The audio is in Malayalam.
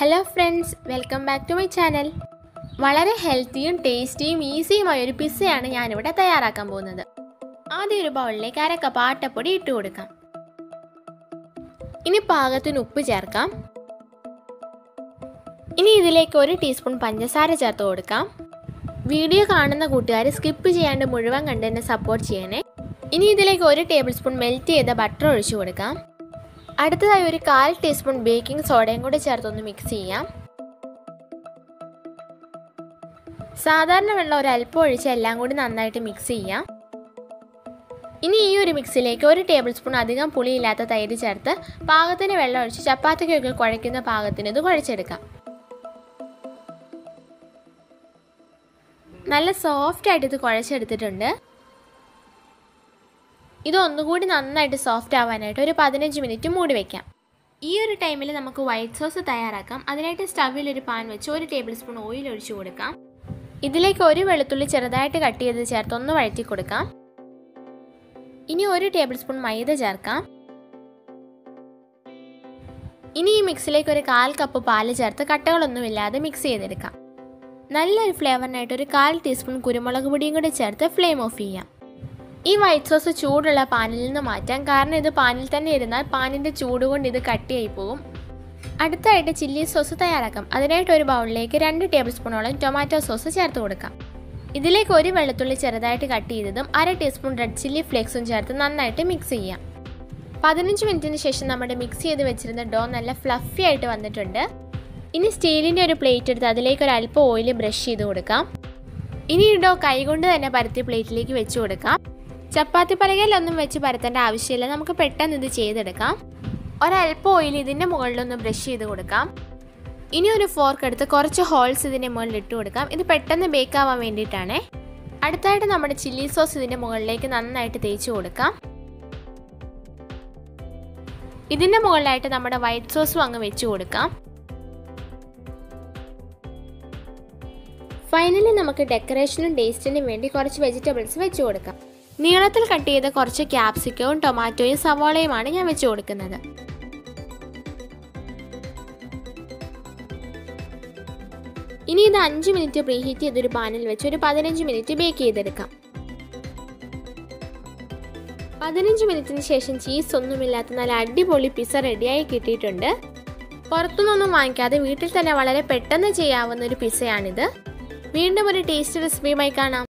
Hello friends welcome back to my channel വളരെ ഹെൽത്തിയും ടേസ്റ്റിയും ഈസിയുമായ ഒരു പിസ്സയാണ് ഞാനിവിടെ തയ്യാറാക്കാൻ പോകുന്നത്. ആദ്യം ഒരു ബൗളിലേക്ക് അരക്കപ്പ് കപ്പ് ആട്ടപ്പൊടി ഇട്ട് കൊടുക്കാം. ഇനി പാകത്തിന് ഉപ്പ് ചേർക്കാം. ഇനി ഇതിലേക്ക് ഒരു ടീസ്പൂൺ പഞ്ചസാര ചേർത്ത് കൊടുക്കാം. വീഡിയോ കാണുന്ന കൂട്ടുകാർ സ്കിപ്പ് ചെയ്യാണ്ട് മുഴുവൻ കണ്ട് സപ്പോർട്ട് ചെയ്യണേ. ഇനി ഇതിലേക്ക് ഒരു ടേബിൾ സ്പൂൺ മെൽറ്റ് ചെയ്ത ബട്ടർ ഒഴിച്ചു കൊടുക്കാം. അടുത്തതായി ഒരു കാൽ ടീസ്പൂൺ ബേക്കിംഗ് സോഡയും കൂടി ചേർത്തൊന്ന് മിക്സ് ചെയ്യാം. സാധാരണ വെള്ളം അല്പം ഒഴിച്ച് എല്ലാം കൂടി നന്നായിട്ട് മിക്സ് ചെയ്യാം. ഇനി ഈ ഒരു മിക്സിലേക്ക് ഒരു ടേബിൾ സ്പൂൺ അധികം പുളിയില്ലാത്ത തൈര് ചേർത്ത് പാകത്തിന് വെള്ളം ഒഴിച്ച് ചപ്പാത്തിക്കൊക്കെ കുഴയ്ക്കുന്ന പാകത്തിന് ഇത് കുഴച്ചെടുക്കാം. നല്ല സോഫ്റ്റായിട്ട് ഇത് കുഴച്ചെടുത്തിട്ടുണ്ട്. ഇത് ഒന്നുകൂടി നന്നായിട്ട് സോഫ്റ്റ് ആവാനായിട്ട് ഒരു പതിനഞ്ച് മിനിറ്റ് മൂടി വയ്ക്കാം ഈ ഒരു ടൈമിൽ നമുക്ക് വൈറ്റ് സോസ് തയ്യാറാക്കാം. അതിനായിട്ട് സ്റ്റവിൽ ഒരു പാൻ വെച്ച് ഒരു ടേബിൾ സ്പൂൺ ഓയിൽ ഒഴിച്ചു കൊടുക്കാം. ഇതിലേക്ക് ഒരു വെളുത്തുള്ളി ചെറുതായിട്ട് കട്ട് ചെയ്ത് ചേർത്ത് ഒന്ന് വഴറ്റി കൊടുക്കാം. ഇനി ഒരു ടേബിൾ സ്പൂൺ മൈദ ചേർക്കാം. ഇനി ഈ മിക്സിലേക്ക് ഒരു കാൽ കപ്പ് പാൽ ചേർത്ത് കട്ടകളൊന്നുമില്ലാതെ മിക്സ് ചെയ്തെടുക്കാം. നല്ലൊരു ഫ്ലേവറിനായിട്ട് ഒരു കാൽ ടീസ്പൂൺ കുരുമുളക് പൊടിയും കൂടി ചേർത്ത് ഫ്ലെയിം ഓഫ് ചെയ്യാം. ഈ വൈറ്റ് സോസ് ചൂടുള്ള പാനിൽ നിന്ന് മാറ്റാം. കാരണം ഇത് പാനിൽ തന്നെ ഇരുന്നാൽ പാനിന്റെ ചൂട് കൊണ്ട് ഇത് കട്ടിയായി പോകും അടുത്തായിട്ട് ചില്ലി സോസ് തയ്യാറാക്കാം. അതിനായിട്ട് ഒരു ബൗളിലേക്ക് രണ്ട് ടേബിൾ സ്പൂണോളം ടൊമാറ്റോ സോസ് ചേർത്ത് കൊടുക്കാം. ഇതിലേക്ക് ഒരു വെള്ളത്തുള്ളി ചെറുതായിട്ട് കട്ട് ചെയ്തതും അര ടീസ്പൂൺ റെഡ് ചില്ലി ഫ്ലേക്സും ചേർത്ത് നന്നായിട്ട് മിക്സ് ചെയ്യാം. പതിനഞ്ച് മിനിറ്റിന് ശേഷം നമ്മുടെ മിക്സ് ചെയ്ത് വെച്ചിരുന്ന ഡോ നല്ല ഫ്ലഫി ആയിട്ട് വന്നിട്ടുണ്ട്. ഇനി സ്റ്റീലിന്റെ ഒരു പ്ലേറ്റ് എടുത്ത് അതിലേക്ക് ഒരു അല്പം ഓയിൽ ബ്രഷ് ചെയ്ത് കൊടുക്കാം. ഇനി ഈ ഡോ കൈകൊണ്ട് തന്നെ പരത്തി പ്ലേറ്റിലേക്ക് വെച്ച് കൊടുക്കാം. ചപ്പാത്തി പലകയിലൊന്നും വെച്ച് പരത്തേണ്ട ആവശ്യമില്ല. നമുക്ക് പെട്ടെന്ന് ഇത് ചെയ്തെടുക്കാം. ഒരല്പം ഓയിൽ ഇതിന്റെ മുകളിലൊന്ന് ബ്രഷ് ചെയ്ത് കൊടുക്കാം. ഇനി ഒരു ഫോർക്ക് എടുത്ത് കുറച്ച് ഹോൾസ് ഇതിന്റെ മുകളിൽ ഇട്ട് കൊടുക്കാം. ഇത് പെട്ടെന്ന് ബേക്ക് ആവാൻ വേണ്ടിയിട്ടാണ്. അടുത്തായിട്ട് നമ്മുടെ ചില്ലി സോസ് ഇതിന്റെ മുകളിലേക്ക് നന്നായിട്ട് തേച്ച് കൊടുക്കാം. ഇതിന്റെ മുകളിലായിട്ട് നമ്മുടെ വൈറ്റ് സോസും അങ്ങ് വെച്ച് കൊടുക്കാം. ഫൈനലി നമുക്ക് ഡെക്കറേഷനും ടേസ്റ്റിനും വേണ്ടി കുറച്ച് വെജിറ്റബിൾസ് വെച്ച് കൊടുക്കാം. നീളത്തിൽ കട്ട് ചെയ്ത കുറച്ച് ക്യാപ്സിക്കവും ടൊമാറ്റോയും സവോളയുമാണ് ഞാൻ വെച്ച് കൊടുക്കുന്നത്. ഇനി ഇത് അഞ്ച് മിനിറ്റ് പ്രീഹീറ്റ് ചെയ്തൊരു പാനിൽ വെച്ച് ഒരു പതിനഞ്ച് മിനിറ്റ് ബേക്ക് ചെയ്തെടുക്കാം. പതിനഞ്ച് മിനിറ്റിന് ശേഷം ചീസ് ഒന്നുമില്ലാത്ത നല്ല അടിപൊളി പിസ്സ റെഡിയായി കിട്ടിയിട്ടുണ്ട്. പുറത്തുനിന്നൊന്നും വാങ്ങിക്കാതെ വീട്ടിൽ തന്നെ വളരെ പെട്ടെന്ന് ചെയ്യാവുന്ന ഒരു പിസ്സയാണിത്. വീണ്ടും ഒരു ടേസ്റ്റ് റെസിപ്പിയുമായി കാണാം.